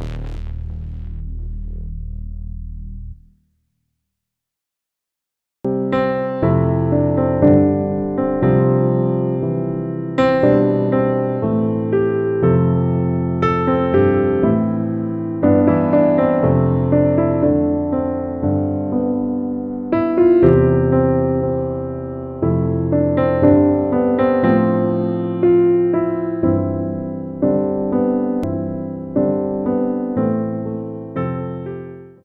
you